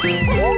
Oh!